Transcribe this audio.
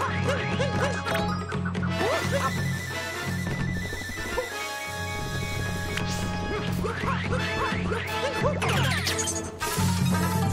ハハハハ!